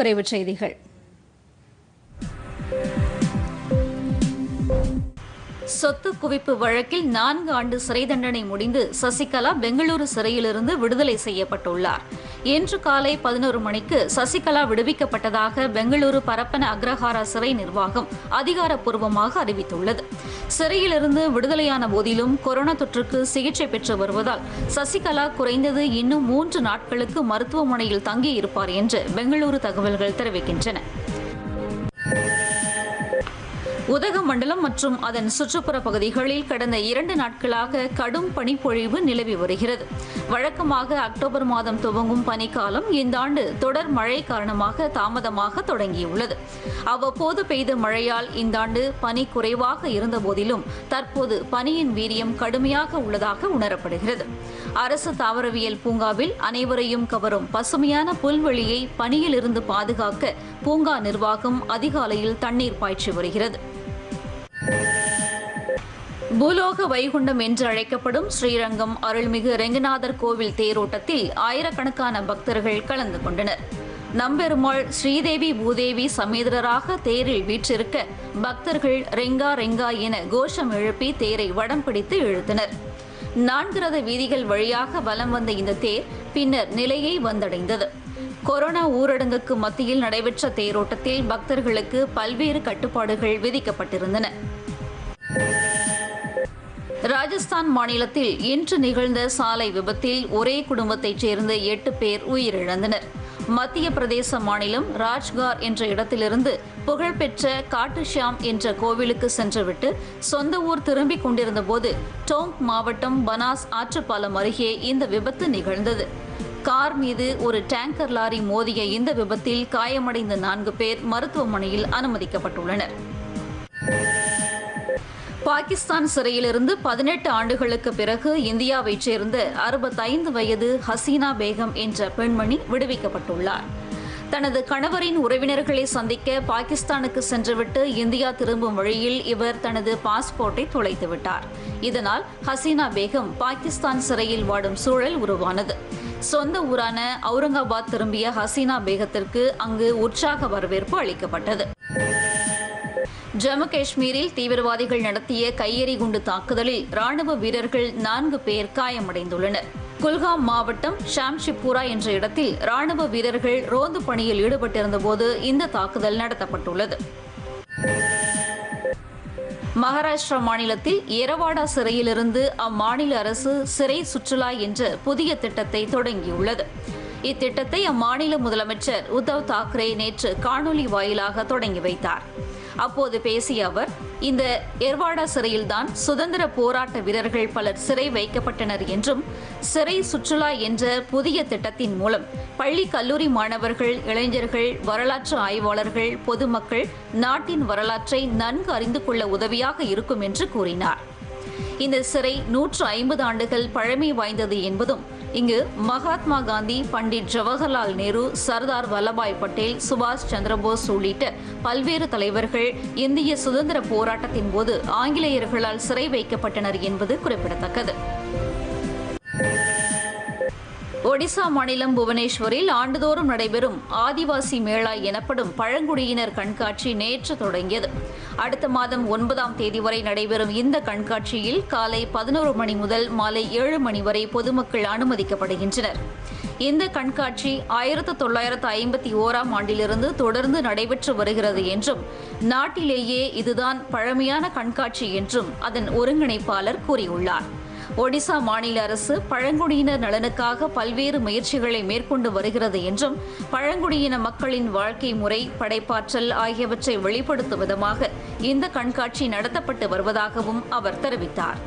விரைவுச் செய்திகள். சொத்து குவிப்பு வழக்கில் நான்கு ஆண்டு சிறை தண்டனை முடிந்து சசிகலா பெங்களூரு சிறையிலிருந்து விடுதலை செய்யப்பட்டுள்ளார். இன்று காலை பதினோரு மணிக்கு சசிகலா விடுவிக்கப்பட்டதாக பெங்களூரு பரப்பன அக்ரஹாரா சிறை நிர்வாகம் அதிகாரப்பூர்வமாக அறிவித்துள்ளது. சிறையிலிருந்து விடுதலையான போதிலும் கொரோனா தொற்றுக்கு சிகிச்சை பெற்று வருவதால் சசிகலா குறைந்தது இன்னும் மூன்று நாட்களுக்கு மருத்துவமனையில் தங்கியிருப்பார் என்று பெங்களூரு தகவல்கள் தெரிவிக்கின்றன. உதகமண்டலம் மற்றும் அதன் சுற்றுப்புற பகுதிகளில் கடந்த இரண்டு நாட்களாக கடும் பனிப்பொழிவு நிலவி வருகிறது. வழக்கமாக அக்டோபர் மாதம் துவங்கும் பனிக்காலம் இந்த ஆண்டு தொடர் மழை காரணமாக தாமதமாக தொடங்கியுள்ளது. அவ்வப்போது பெய்த மழையால் இந்த ஆண்டு பனி குறைவாக இருந்தபோதிலும் தற்போது பனியின் வீரியம் கடுமையாக உள்ளதாக உணரப்படுகிறது. அரசு தாவரவியல் பூங்காவில் அனைவரையும் கவரும் பசுமையான புல்வெளியை பனியிலிருந்து பாதுகாக்க பூங்கா நிர்வாகம் அதிகாலையில் தண்ணீர் பாய்ச்சி வருகிறது. பூலோக வைகுண்டம் என்று அழைக்கப்படும் ஸ்ரீரங்கம் அருள்மிகு ரெங்கநாதர் கோவில் தேரோட்டத்தில் ஆயிரக்கணக்கான பக்தர்கள் கலந்து கொண்டனர். நம்பெருமாள் ஸ்ரீதேவி பூதேவி சமேதரராக தேரில் வீற்றிருக்க பக்தர்கள் ரெங்கா ரெங்கா என கோஷம் எழுப்பி தேரை வடம் பிடித்து இழுத்தனர். நான்கு ரத வீதிகள் வழியாக வலம் வந்த இந்த தேர் பின்னர் நிலையை வந்தடைந்தது. கொரோனா ஊரடங்குக்கு மத்தியில் நடைபெற்ற தேரோட்டத்தில் பக்தர்களுக்கு பல்வேறு கட்டுப்பாடுகள் விதிக்கப்பட்டிருந்தன. ராஜஸ்தான் மாநிலத்தில் இன்று நிகழ்ந்த சாலை விபத்தில் ஒரே குடும்பத்தைச் சேர்ந்த எட்டு பேர் உயிரிழந்தனர். மத்திய பிரதேச மாநிலம் ராஜ்கார் என்ற இடத்திலிருந்து புகழ்பெற்ற காட்டுஷியாம் என்ற கோவிலுக்கு சென்றுவிட்டு சொந்த ஊர் திரும்பிக் கொண்டிருந்தபோது டோங்க் மாவட்டம் பனாஸ் ஆற்றுப்பாலம் அருகே இந்த விபத்து நிகழ்ந்தது. கார் மீது ஒரு டேங்கர் லாரி மோதிய இந்த விபத்தில் காயமடைந்த நான்கு பேர் மருத்துவமனையில் அனுமதிக்கப்பட்டுள்ளனர். பாகிஸ்தான் சிறையிலிருந்து பதினெட்டு ஆண்டுகளுக்கு பிறகு இந்தியாவைச் சேர்ந்த அறுபத்தைந்து வயது ஹசீனா பேகம் என்ற பெண்மணி விடுவிக்கப்பட்டுள்ளார். தனது கணவரின் உறவினர்களை சந்திக்க பாகிஸ்தானுக்கு சென்றுவிட்டு இந்தியா திரும்பும் வழியில் இவர் தனது பாஸ்போர்ட்டை தொலைத்துவிட்டார் இதனால் ஹசீனா பேகம் பாகிஸ்தான் சிறையில் வாடும் சூழல் உருவானது. சொந்த ஊரான அவுரங்காபாத் திரும்பிய ஹசீனா பேகத்திற்கு அங்கு உற்சாக வரவேற்பு அளிக்கப்பட்டது. ஜம்மு காஷ்மீரில் தீவிரவாதிகள் நடத்திய கையெறி குண்டு தாக்குதலில் ராணுவ வீரர்கள் நான்கு பேர் காயமடைந்துள்ளனர். குல்காம் மாவட்டம் ஷாம்ஷிப்பூரா என்ற இடத்தில் ராணுவ வீரர்கள் ரோந்து பணியில் ஈடுபட்டிருந்தபோது இந்த தாக்குதல் நடத்தப்பட்டுள்ளது. மகாராஷ்டிரா மாநிலத்தில் எரவாடா சிறையிலிருந்து அம்மாநில அரசு சிறை சுற்றுலா என்ற புதிய திட்டத்தை தொடங்கியுள்ளது. இத்திட்டத்தை அம்மாநில முதலமைச்சர் உத்தவ் தாக்கரே நேற்று காணொலி வாயிலாக தொடங்கி வைத்தார். அப்போது பேசிய அவர் இந்த எர்வாடா சிறையில்தான் சுதந்திர போராட்ட வீரர்கள் பலர் சிறை வைக்கப்பட்டனர் என்றும் சிறை சுற்றுலா என்ற புதிய திட்டத்தின் மூலம் பள்ளி கல்லூரி மாணவர்கள் இளைஞர்கள் வரலாற்று ஆய்வாளர்கள் பொதுமக்கள் நாட்டின் வரலாற்றை நன்கு அறிந்து கொள்ள உதவியாக இருக்கும் என்று கூறினார். இந்த சிறை நூற்று ஐம்பது ஆண்டுகள் பழமை வாய்ந்தது என்பதும் இங்கு மகாத்மா காந்தி பண்டிட் ஜவஹர்லால் நேரு சர்தார் வல்லபாய் பட்டேல் சுபாஷ் சந்திரபோஸ் உள்ளிட்ட பல்வேறு தலைவர்கள் இந்திய சுதந்திர போராட்டத்தின் போது ஆங்கிலேயர்களால் சிறை வைக்கப்பட்டனர் என்பது குறிப்பிடத்தக்கது. ஒடிசா மாநிலம் புவனேஸ்வரில் ஆண்டுதோறும் நடைபெறும் ஆதிவாசி மேளா எனப்படும் பழங்குடியினர் கண்காட்சி நேற்று தொடங்கியது. அடுத்த மாதம் ஒன்பதாம் தேதி வரை நடைபெறும் இந்த கண்காட்சியில் காலை பதினோரு மணி முதல் மாலை ஏழு மணி வரை பொதுமக்கள் அனுமதிக்கப்படுகின்றனர். இந்த கண்காட்சி ஆயிரத்து தொள்ளாயிரத்து ஐம்பத்தி ஓராம் ஆண்டிலிருந்து தொடர்ந்து நடைபெற்று வருகிறது என்றும் நாட்டிலேயே இதுதான் பழமையான கண்காட்சி என்றும் அதன் ஒருங்கிணைப்பாளர் கூறியுள்ளார். ஒடிசா மாநில அரசு பழங்குடியினர் நலனுக்காக பல்வேறு முயற்சிகளை மேற்கொண்டு வருகிறது என்றும் பழங்குடியின மக்களின் வாழ்க்கை முறை படைப்பாற்றல் ஆகியவற்றை வெளிப்படுத்தும் விதமாக இந்த கண்காட்சி நடத்தப்பட்டு வருவதாகவும் அவர் தெரிவித்தார்.